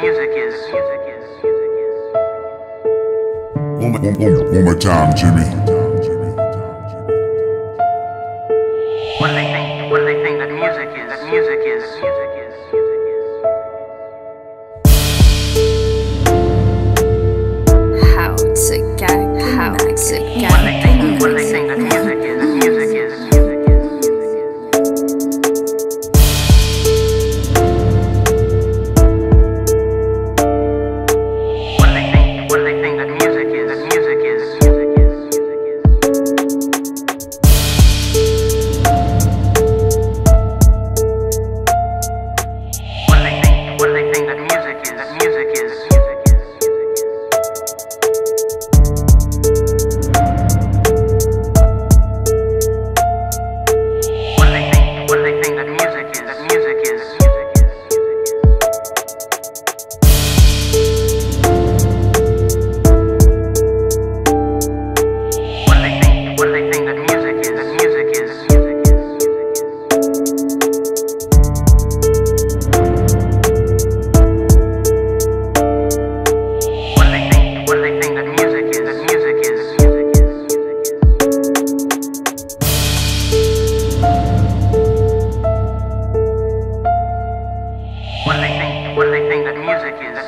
One more, One, one, one, one more time, Jimmy. What do they think? What do they think that music is? That Music is. How to get? How to get?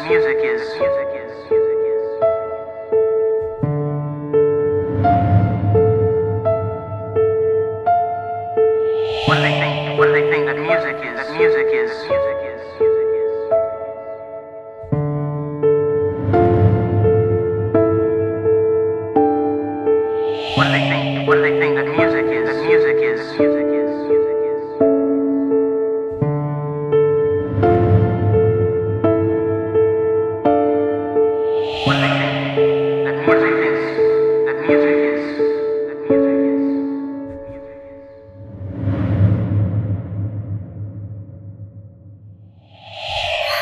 Music is, music is, music is, music is. What they think, what they think that music is, that music is, music is, music is. What they think, what they think that music is, that music is, music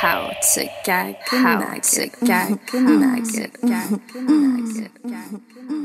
how to get, how to get, how to get, how to get.